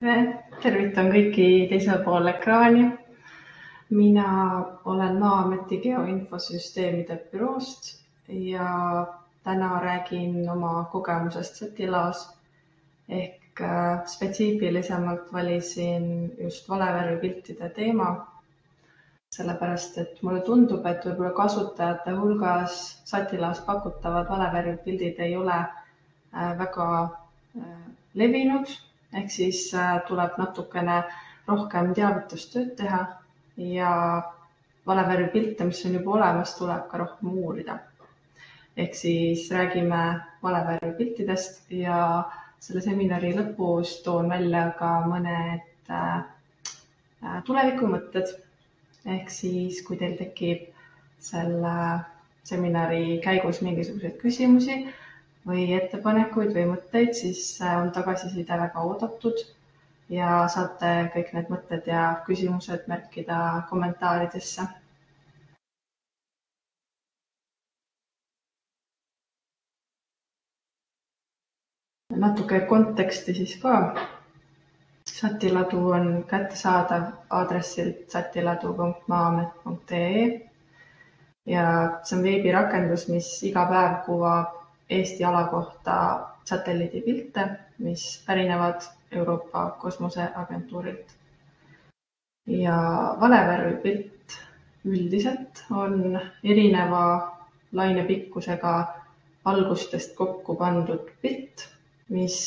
tervitan kõiki teisel pool ekraani. mina olen Maa-ameti geoinfosüsteemide büroost ja täna räägin oma kogemusest Setilaos ehk äh, spetsiifilisemalt valisin just valevärvipiltide teema. sellepärast, et mulle tundub, et võib-olla kasutajate hulgas Satilaos pakutavad valevärvipildid ei ole äh, väga äh, levinud ehk siis äh, tuleb natukene rohkem teavitustööd teha ja valevärvipilte, mis on juba olemas, tuleb ka rohkem uurida. ehk siis räägime valevärvipiltidest ja selle seminari lõpus toon välja ka mõned äh, äh, tulevikumõtted. ehk siis, kui teil tekib selle seminari käigus mingisuguseid küsimusi või ettepanekuid või mõtteid, siis äh, on tagasiside väga oodatud ja saate kõik need mõtted ja küsimused märkida kommentaaridesse. natuke konteksti siis ka. satiladu on kättesaadav aadressilt satiladu.maaamet.ee ja see on veebirakendus, mis iga päev kuvab Eesti ala kohta satelliidipilte, mis pärinevad Euroopa Kosmoseagentuurilt. ja valevärvipilt üldiselt on erineva lainepikkusega valgustest kokku pandud pilt, mis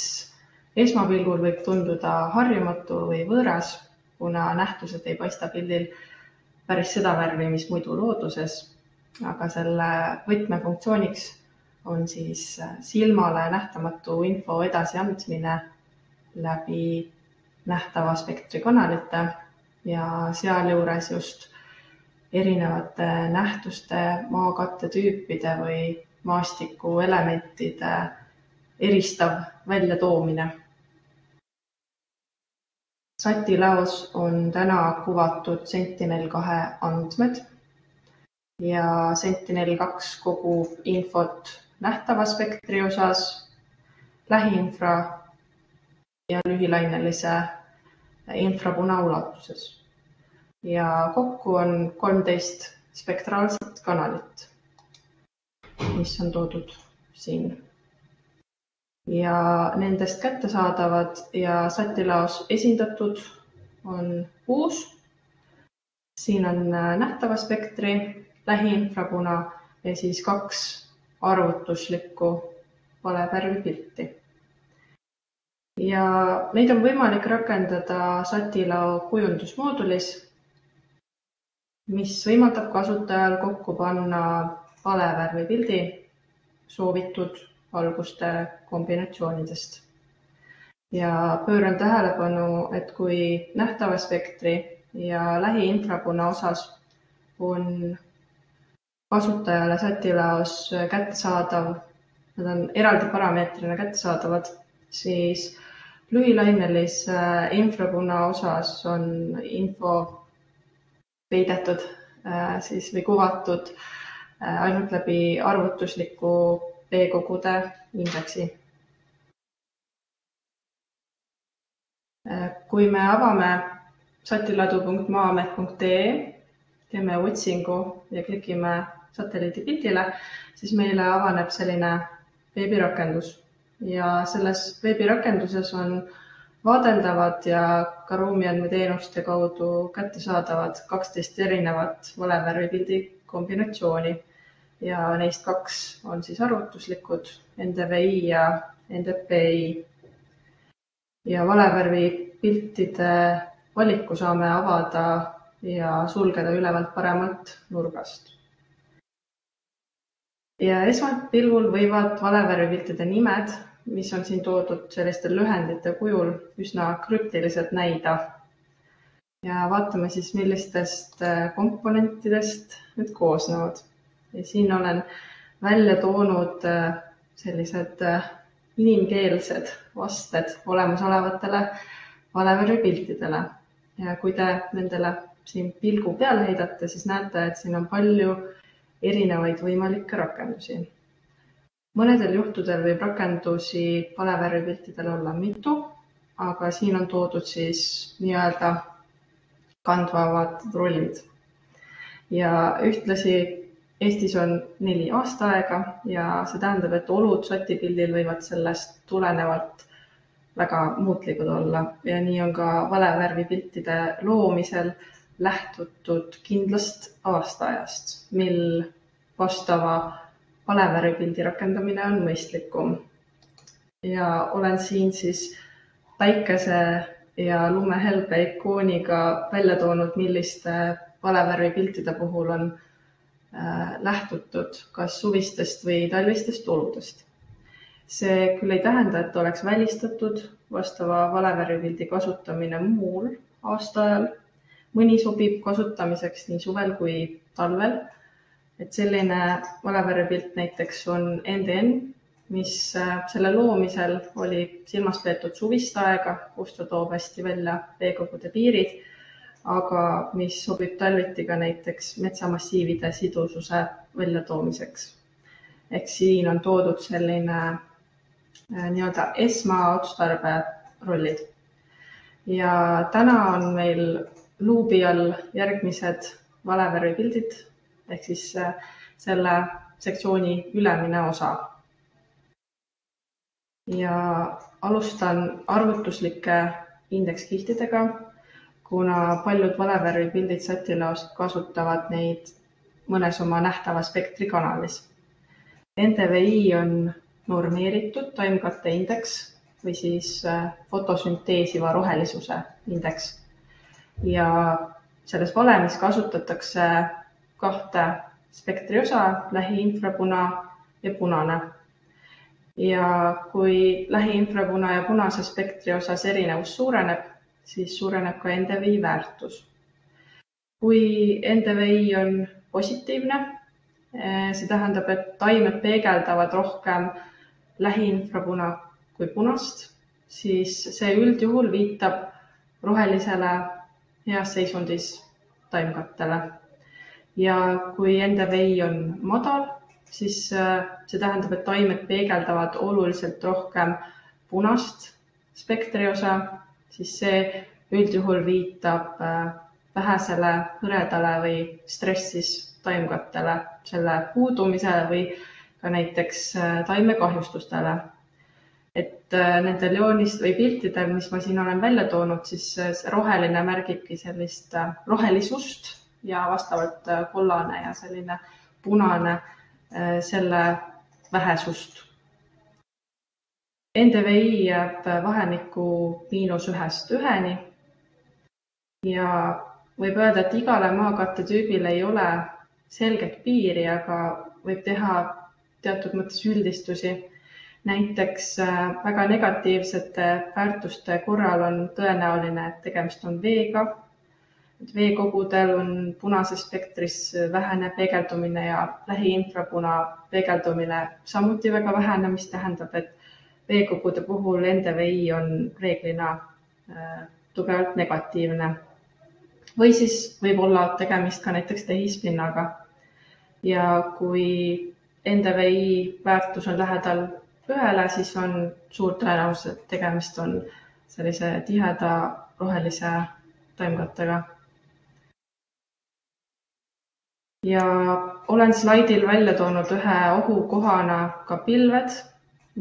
esmapilgul võib tunduda harjumatu või võõras, kuna nähtused ei paista pildil päris seda värvi, mis muidu looduses, aga selle võtmefunktsiooniks on siis äh, silmale nähtamatu info edasiandmine läbi nähtava spektri kanalite ja sealjuures just erinevate nähtuste, maakattetüüpide või maastikuelementide eristav väljatoomine. Sati laos on täna kuvatud Sentinel kahe andmed ja Sentinel kaks kogub infot nähtava spektri osas, lähiinfra ja lühilainelise infrapuna ulatuses. ja kokku on kolmteist spektraalset kanalit, mis on toodud siin. ja nendest kättesaadavad ja satilaos esindatud on kuus. siin on nähtava spektri, lähiinfrapuna ja siis kaks arvutuslikku valevärvipilti. ja neid on võimalik rakendada Satilao kujundusmoodulis, mis võimaldab kasutajal kokku panna valevärvipildi soovitud valguste kombinatsioonidest. ja pööran tähelepanu, et kui nähtava spektri ja lähiinfrapuna osas on kasutajale Satilaos kättesaadav, nad on eraldi parameetrina kättesaadavad, siis lühilainelise infrapuna osas on info peidetud äh, siis või kuvatud äh, ainult läbi arvutusliku veekogude indeksi. Äh, kui me avame satiladu.maaamet.ee, teeme otsingu ja klikime satelliidipildile, siis meile avaneb selline veebirakendus. Ja selles veebirakenduses on vaadeldavad ja ka ruumiandmeteenuste kaudu kättesaadavad kaksteist erinevat valevärvipildi kombinatsiooni. Ja neist kaks on siis arvutuslikud NDVI ja NDPI. ja valevärvipiltide valiku saame avada ja sulgeda ülevalt paremalt nurgast ja esmapilgul võivad valevärvipiltide nimed, mis on siin toodud selliste lühendite kujul, üsna krüptiliselt näida. ja vaatame siis, millistest äh, komponentidest need koosnevad. ja siin olen välja toonud äh, sellised äh, inimkeelsed vasted olemasolevatele valevärvipiltidele ja kui te nendele siin pilgu peale heidate, siis näete, et siin on palju erinevaid võimalikke rakendusi. mõnedel juhtudel võib rakendusi valevärvipiltidel olla mitu aga siin on toodud siis nii-öelda kandvavad rullid. ja ühtlasi Eestis on neli aastaaega ja see tähendab, et olud sotipildil võivad sellest tulenevalt väga muutlikud olla ja nii on ka valevärvipiltide loomisel lähtutud kindlast aastaajast, mil vastava valevärvipildi rakendamine on mõistlikum. ja olen siin siis päikese ja lumehelbe ikooniga välja toonud, milliste valevärvipiltide puhul on Äh, lähtutud kas suvistest või talvistest oludest. see küll ei tähenda, et oleks välistatud vastava valevärvipildi kasutamine muul aastaajal. Mõni sobib kasutamiseks nii suvel kui talvel. et selline valevärvipilt näiteks on NDN, mis äh, selle loomisel oli silmas peetud suvist aega, kus ta toob hästi välja veekogude piirid aga mis sobib talviti ka näiteks metsamassiivide sidususe väljatoomiseks. ehk siin on toodud selline äh, nii-öelda esmaotstarbe rollid. ja täna on meil luubi all järgmised valevärvipildid ehk siis äh, selle sektsiooni ülemine osa. ja alustan arvutuslike indekskihtidega kuna paljud valevärvipildid satilaost kasutavad neid mõnes oma nähtava spektri kanalis. NDVI on normeeritud taimkatteindeks või siis äh, fotosünteesiva rohelisuse indeks. Ja selles valemis kasutatakse kahte spektri osa, lähiinfrapuna ja punane. ja kui lähiinfrapuna ja punase spektri osas erinevus suureneb, siis suureneb ka NDVI väärtus. kui NDVI on positiivne, eh, see tähendab, et taimed peegeldavad rohkem lähiinfrapuna kui punast, siis see üldjuhul viitab rohelisele heas seisundis taimkattele. ja kui NDVI on madal, siis eh, see tähendab, et taimed peegeldavad oluliselt rohkem punast spektri osa siis see üldjuhul viitab äh, vähesele hõredale või stressis taimkattele, selle puudumisele või ka näiteks äh, taimekahjustustele. Et äh, nendel joonist või piltidel, mis ma siin olen välja toonud, siis see roheline märgibki sellist rohelisust ja vastavalt kollane ja selline punane selle vähesust NDVI jääb vahemikku miinus ühest üheni ja võib öelda, et igale maakattetüübile ei ole selget piiri, aga võib teha teatud mõttes üldistusi. Näiteks äh, väga negatiivsete väärtuste korral on tõenäoline, et tegemist on veega. veekogudel on punases spektris vähene peegeldumine ja lähiinfrapuna peegeldumine samuti väga vähene, mis tähendab, et veekogude puhul NDVI on reeglina äh, tugevalt negatiivne. või siis võib olla tegemist ka näiteks tehispinnaga. ja kui NDVI väärtus on lähedal ühele, siis on suur tõenäosus, et tegemist on sellise tiheda rohelise taimkattega. ja olen slaidil välja toonud ühe ohukohana ka pilved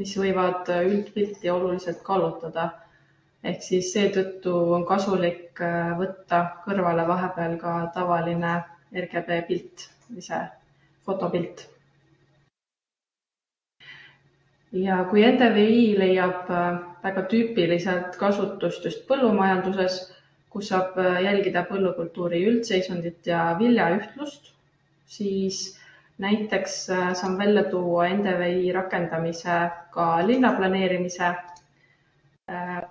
mis võivad üldpilti oluliselt kallutada. ehk siis seetõttu on kasulik äh, võtta kõrvale vahepeal ka tavaline RGB pilt või see fotopilt. Ja kui NDVI leiab äh, väga tüüpiliselt kasutust just põllumajanduses, kus saab jälgida põllukultuuri üldseisundit ja viljaühtlust, siis näiteks äh, saan välja tuua NDVI rakendamise ka linnaplaneerimise äh,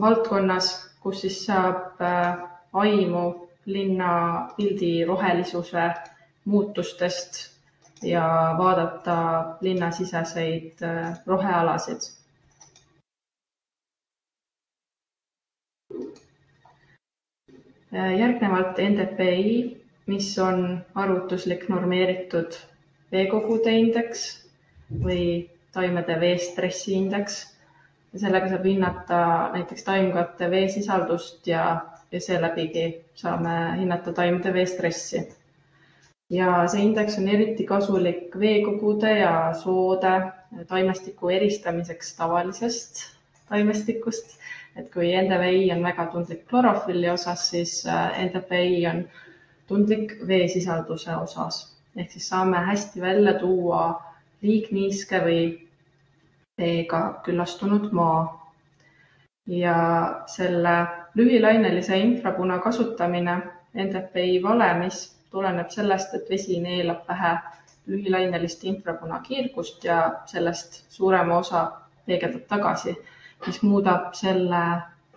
valdkonnas, kus siis saab äh, aimu linnapildi rohelisuse muutustest ja vaadata linnasiseseid rohealasid. järgnevalt NDPI mis on arvutuslik normeeritud veekogude indeks või taimede veestressi indeks. ja sellega saab hinnata näiteks taimkatte veesisaldust ja, ja seeläbigi saame hinnata taimede veestressi. Ja see indeks on eriti kasulik veekogude ja soode taimestiku eristamiseks tavalisest taimestikust. et kui NDVI on väga tundlik klorofülli osas, siis äh, NDPI on tundlik veesisalduse osas ehk siis saame hästi välja tuua liigniiske või veega küllastunud maa. ja selle lühilainelise infrapuna kasutamine NDPI valemis tuleneb sellest, et vesi neelab vähe lühilainelist infrapuna kiirgust ja sellest suurema osa peegeldab tagasi mis muudab selle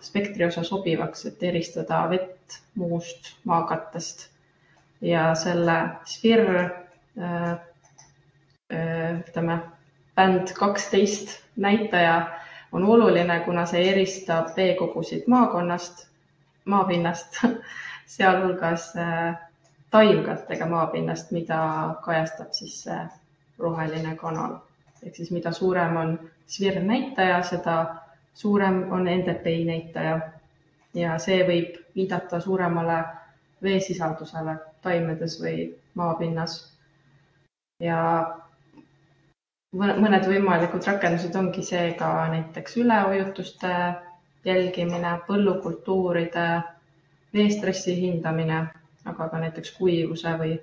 spektri osa sobivaks, et eristada vett muust maakattest. Ja selle SFIR äh, äh, ütleme, bänd kaksteist näitaja on oluline, kuna see eristab veekogusid maakonnast, maapinnast, sealhulgas äh, taimkattega maapinnast, mida kajastab siis see roheline kanal. ehk siis mida suurem on SVIR näitaja, seda suurem on NDPI näitaja ja see võib viidata suuremale veesisaldusele taimedes või maapinnas. ja mõned võimalikud rakendused ongi seega näiteks üleujutuste jälgimine, põllukultuuride veestressi hindamine, aga ka näiteks kuivuse või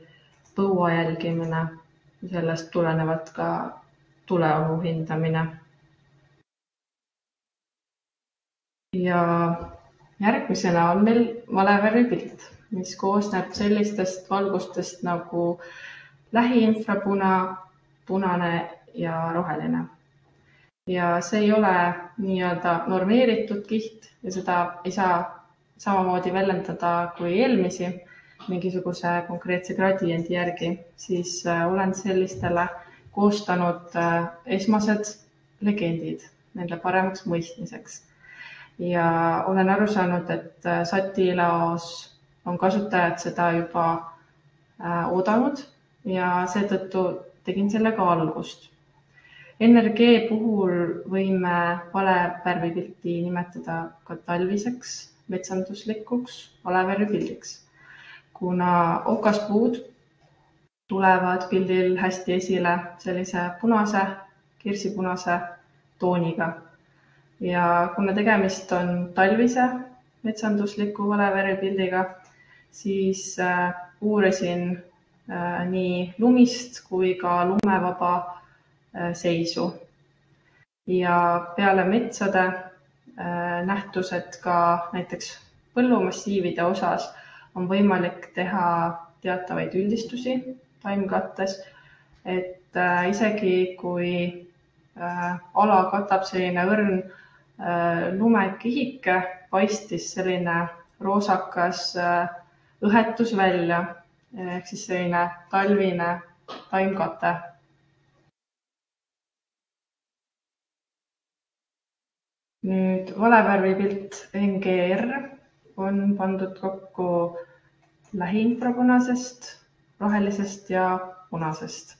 põua jälgimine, sellest tulenevalt ka tuleohu hindamine ja järgmisena on meil valevärvipilt, mis koosneb sellistest valgustest nagu lähiinfrapuna, punane ja roheline. ja see ei ole nii-öelda normeeritud kiht ja seda ei saa samamoodi väljendada kui eelmisi mingisuguse konkreetse gradiendi järgi, siis äh, olen sellistele koostanud äh, esmased legendid nende paremaks mõistmiseks ja olen aru saanud, et äh, Satilaos on kasutajad seda juba oodanud ja seetõttu tegin sellega algust. NRG puhul võime valevärvipilti nimetada ka talviseks metsanduslikuks valevärvipildiks, kuna okaspuud tulevad pildil hästi esile sellise punase, kirsipunase tooniga ja kuna tegemist on talvise metsandusliku valeväripildiga, siis äh, uurisin äh, nii lumist kui ka lumevaba äh, seisu. ja peale metsade nähtused ka näiteks põllumassiivide osas on võimalik teha teatavaid üldistusi taimkattes, et isegi kui ala katab selline õrn Äh, lumekihike paistis selline roosakas äh, õhetus välja ehk siis selline talvine taimkate. nüüd valevärvipilt NGR on pandud kokku lähiinfrapunasest, rohelisest ja punasest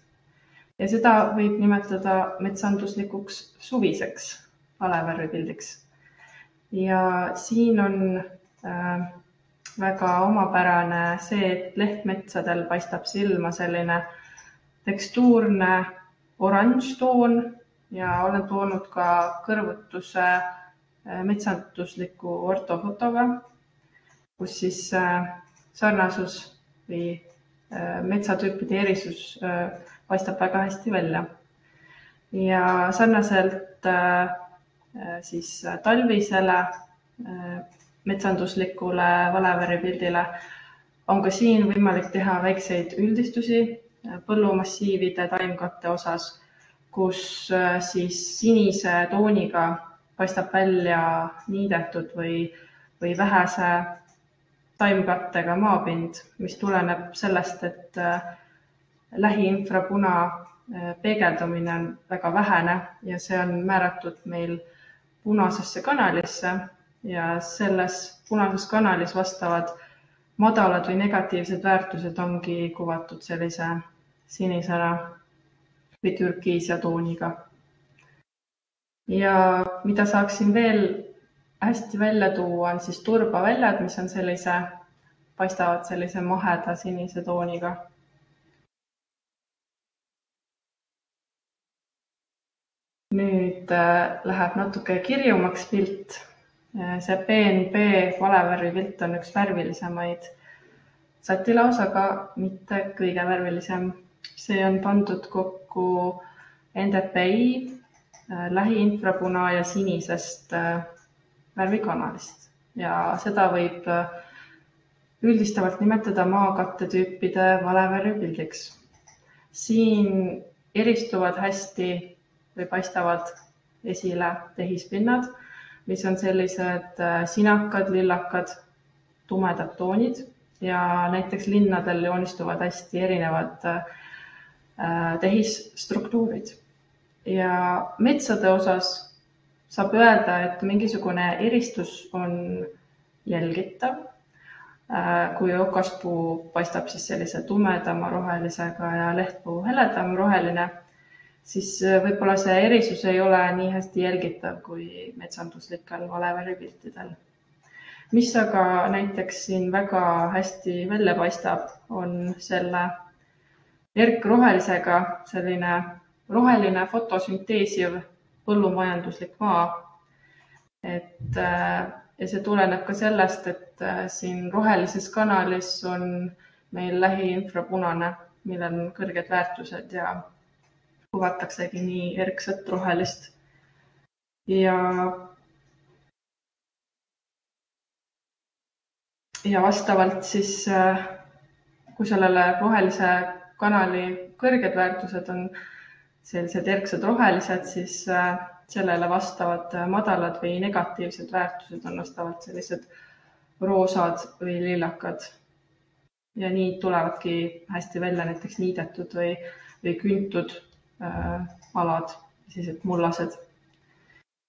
ja seda võib nimetada metsanduslikuks suviseks valevärvipildiks. ja siin on äh, väga omapärane see, et lehtmetsadel paistab silma selline tekstuurne oranž toon ja olen toonud ka kõrvutuse äh, metsandusliku ortofotoga, kus siis äh, sarnasus või äh, metsatüüpide erisus äh, paistab väga hästi välja. ja sarnaselt siis talvisele metsanduslikule valeväripildile on ka siin võimalik teha väikseid üldistusi põllumassiivide taimkatte osas, kus siis sinise tooniga paistab välja niidetud või, või vähese taimkattega maapind, mis tuleneb sellest, et lähiinfrapuna peegeldumine on väga vähene ja see on määratud meil punasesse kanalisse ja selles punases kanalis vastavad madalad või negatiivsed väärtused ongi kuvatud sellise sinisena või türkiisia tooniga. Ja mida saaksin veel hästi välja tuua, on siis turbaväljad, mis on sellise, paistavad sellise maheda sinise tooniga nüüd äh, läheb natuke kirjumaks pilt. Äh, see BNB valevärvi pilt on üks värvilisemaid satilaos, aga mitte kõige värvilisem. see on pandud kokku NDPI, äh, lähiinfrapuna ja sinisest värvikanalist ja seda võib üldistavalt nimetada maakattetüüpide valevärvipildiks. siin eristuvad hästi või paistavad esile tehispinnad, mis on sellised äh, sinakad, lillakad, tumedad toonid ja näiteks linnadel joonistuvad hästi erinevad äh, tehisstruktuurid. ja metsade osas saab öelda, et mingisugune eristus on jälgitav. Äh, kui okaspuu paistab siis sellise tumedama rohelisega ja lehtpuu heledam roheline siis äh, võib-olla see erisus ei ole nii hästi jälgitav kui metsanduslikel valeväripiltidel. mis aga näiteks siin väga hästi välja paistab, on selle erkrohelisega selline roheline fotosünteesiv põllumajanduslik maa. et äh, ja see tuleneb ka sellest, et äh, siin rohelises kanalis on meil lähiinfrapunane, millel on kõrged väärtused ja kuvataksegi nii erksat rohelist. ja, ja vastavalt siis, äh, kui sellele rohelise kanali kõrged väärtused on sellised erksad rohelised, siis äh, sellele vastavad madalad või negatiivsed väärtused on vastavalt sellised roosad või lillakad. ja nii tulevadki hästi välja näiteks niidetud või, või küntud Äh, alad, sellised mullased.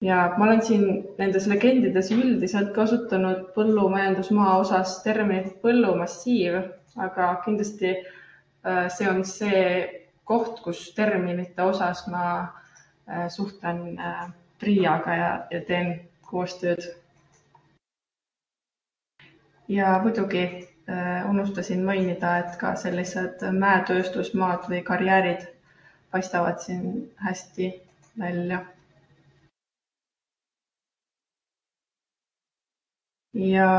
ja ma olen siin nendes legendides üldiselt kasutanud põllumajandusmaa osas terminit põllumassiiv, aga kindlasti äh, see on see koht, kus terminite osas ma äh, suhtlen PRIA-ga ja, ja teen koostööd. ja muidugi unustasin mainida, et ka sellised mäetööstusmaad või karjäärid paistavad siin hästi välja. ja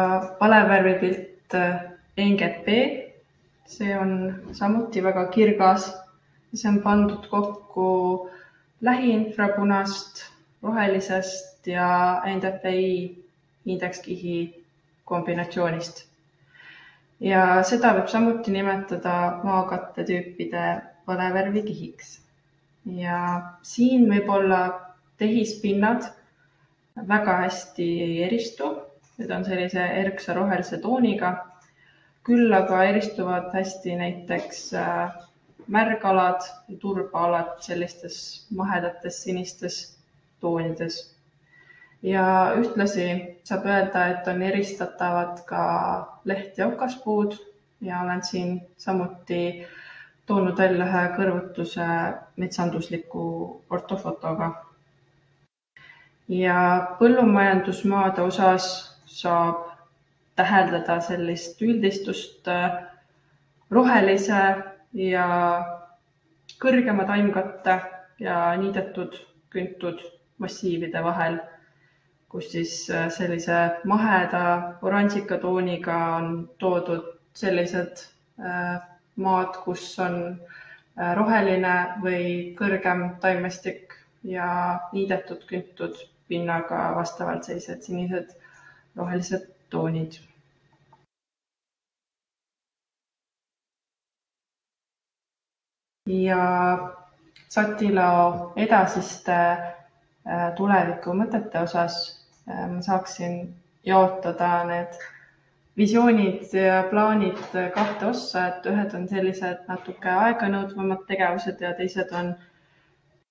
valevärvipilt NGP, see on samuti väga kirgas. See on pandud kokku lähiinfrapunast, rohelisest ja NDPI indekskihi kombinatsioonist. ja seda võib samuti nimetada maakattetüüpide valevärvikihiks ja siin võib-olla tehispinnad väga hästi ei eristu, need on sellise erksa rohelise tooniga. küll aga eristuvad hästi näiteks äh, märgalad, turbaalad sellistes mahedates sinistes toonides. ja ühtlasi saab öelda, et on eristatavad ka leht- ja okaspuud ja olen siin samuti toonud välja ühe kõrvutuse metsandusliku ortofotoga. ja põllumajandusmaade osas saab täheldada sellist üldistust rohelise ja kõrgema taimkatte ja niidetud küntud massiivide vahel, kus siis äh, sellise maheda oranžika tooniga on toodud sellised äh, maad, kus on äh, roheline või kõrgem taimestik ja niidetud küntud pinnaga vastavalt sellised sinised rohelised toonid. Ja Satilao edasiste äh, tulevikumõtete osas äh, ma saaksin jaotada need visioonid ja plaanid kahte ossa, et ühed on sellised natuke aeganõudvamad tegevused ja teised on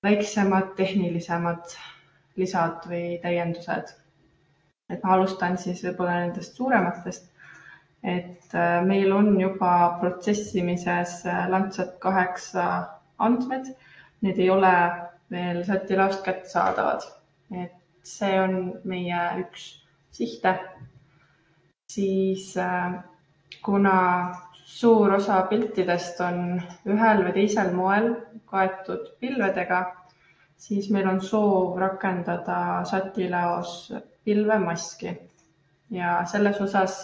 väiksemad, tehnilisemad lisad või täiendused. et ma alustan siis võib-olla nendest suurematest. Et äh, meil on juba protsessimises äh, Landsat kaheksa andmed, need ei ole veel sätilaost kättesaadavad. Et see on meie üks sihte, siis äh, kuna suur osa piltidest on ühel või teisel moel kaetud pilvedega, siis meil on soov rakendada satilaos pilvemaski. Ja selles osas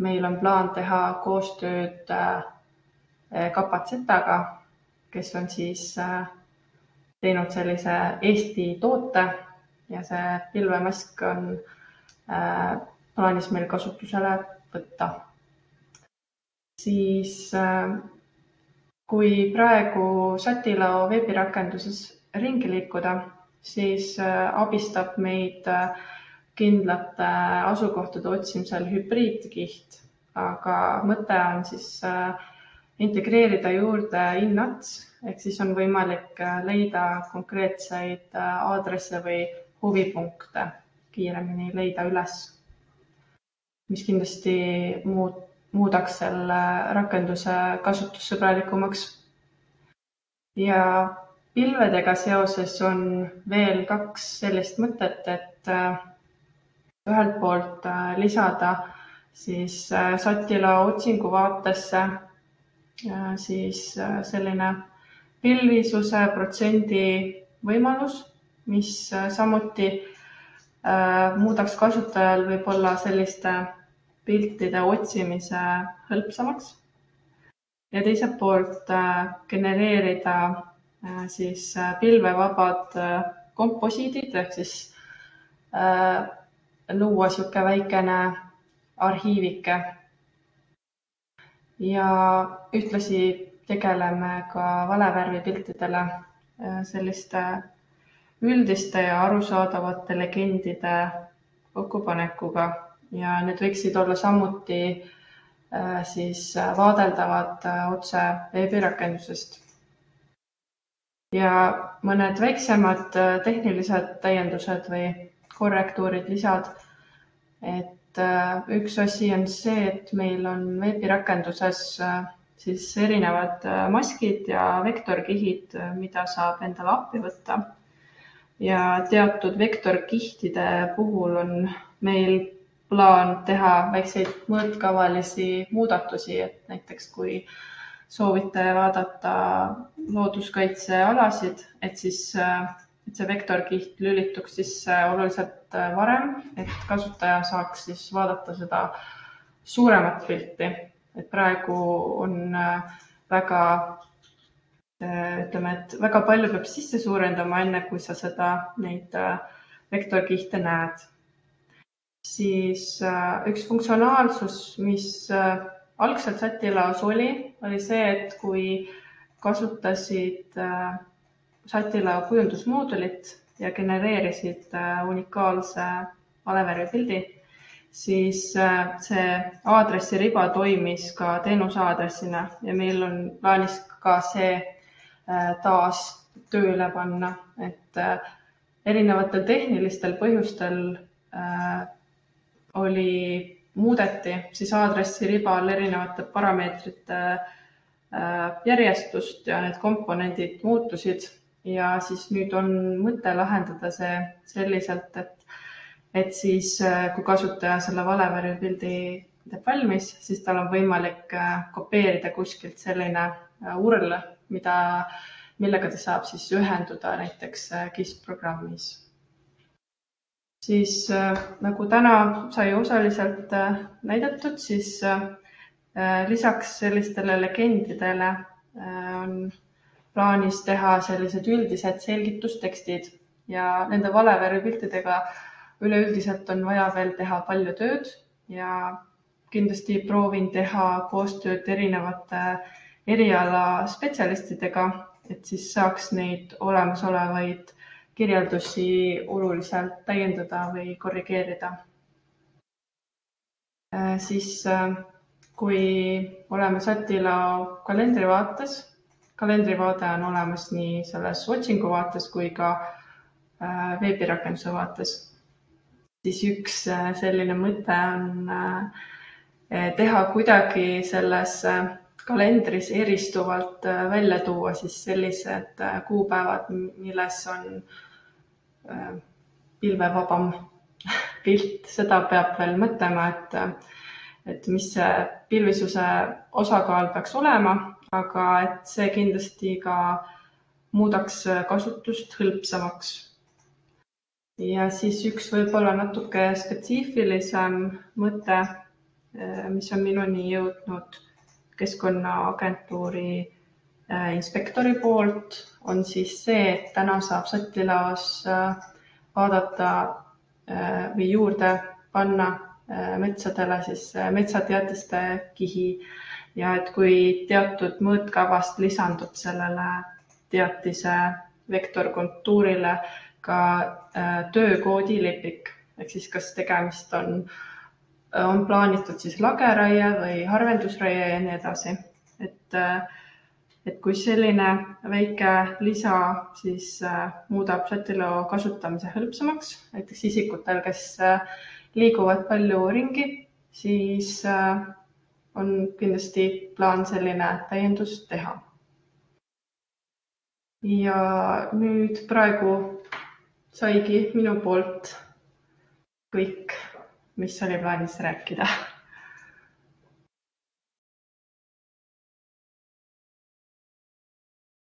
meil on plaan teha koostööd Kapacetaga, kes on siis äh, teinud sellise Eesti toote ja see pilvemask on äh, plaanis meil kasutusele võtta. siis äh, kui praegu Satilao veebirakenduses ringi liikuda, siis abistab meid kindlate asukohtade otsimisel hübriidkiht, aga mõte on siis integreerida juurde in-nuts ehk siis on võimalik äh, leida konkreetseid äh, aadresse või huvipunkte kiiremini leida üles, mis kindlasti muud, muudaks selle rakenduse kasutussõbralikumaks. ja pilvedega seoses on veel kaks sellist mõtet, et äh, ühelt poolt lisada siis Satila otsinguvaatesse siis selline pilvisuse protsendi võimalus, mis äh, samuti äh, muudaks kasutajal võib-olla selliste piltide otsimise hõlpsamaks. ja teiselt poolt äh, genereerida siis pilvevabad komposiidid ehk siis luua niisugune väikene arhiivike. ja ühtlasi tegeleme ka valevärvipiltidele äh, selliste üldiste ja arusaadavate legendide kokkupanekuga ja need võiksid olla samuti äh, siis vaadeldavad äh, otse veebirakendusest. ja mõned väiksemad tehnilised täiendused või korrektuurid, lisad. et üks asi on see, et meil on veebirakenduses siis erinevad äh, maskid ja vektorkihid, äh, mida saab endale appi võtta. ja teatud vektorkihtide puhul on meil plaan teha väikseid mõõtkavalisi muudatusi, et näiteks kui soovite vaadata looduskaitsealasid, et siis, äh, et see vektorkiht lülituks sisse oluliselt varem, et kasutaja saaks siis vaadata seda suuremat pilti et praegu on äh, väga, äh, ütleme, et väga palju peab sisse suurendama, enne kui sa seda, neid äh, vektorkihte näed. siis üks funktsionaalsus, mis algselt Satilaos oli, oli see, et kui kasutasid Satilao kujundusmoodulit ja genereerisid unikaalse valevärvipildi siis äh, see aadressiriba toimis ka teenuse aadressina ja meil on plaanis ka see äh, taas tööle panna, et äh, erinevatel tehnilistel põhjustel oli, muudeti siis aadressiribal erinevate parameetrite järjestust ja need komponendid muutusid ja siis nüüd on mõte lahendada see selliselt, et et siis, äh, kui kasutaja selle valevärvipildi teeb valmis, siis tal on võimalik äh, kopeerida kuskilt selline äh, URL, mida, millega ta saab siis ühenduda näiteks KISS programmis. siis nagu täna sai osaliselt näidatud, siis lisaks sellistele legendidele on plaanis teha sellised üldised selgitustekstid ja nende valevärvipiltidega üleüldiselt on vaja veel teha palju tööd ja kindlasti proovin teha koostööd erinevate eriala spetsialistidega, et siis saaks neid olemasolevaid kirjeldusi oluliselt täiendada või korrigeerida. Äh, siis äh, kui oleme Satila kalendrivaates, kalendrivaade on olemas nii selles otsingu vaates kui ka äh, veebirakenduse vaates. Siis üks äh, selline mõte on äh, teha kuidagi selles kalendris eristuvalt välja tuua siis sellised kuupäevad, milles on pilvevabam pilt, seda peab veel mõtlema, et, et mis see pilvisuse osakaal peaks olema, aga et see kindlasti ka muudaks kasutust hõlpsamaks. ja siis üks võib-olla natuke spetsiifilisem mõte, mis on minuni jõudnud Keskkonnaagentuuri äh, inspektori poolt, on siis see, et täna saab Sätilaos äh, vaadata või juurde panna metsadele siis metsateatiste kihi ja et kui teatud mõõtkavast lisandub sellele teatise vektorkontuurile ka töökoodilipik ehk siis kas tegemist on on plaanitud siis lageraie või harvendusraie ja nii edasi. et, et kui selline väike lisa siis äh, muudab sätiloo kasutamise hõlpsamaks, näiteks isikutel, kes äh, liiguvad palju ringi, siis äh, on kindlasti plaan selline täiendus teha. ja nüüd praegu saigi minu poolt kõik mis oli plaanis rääkida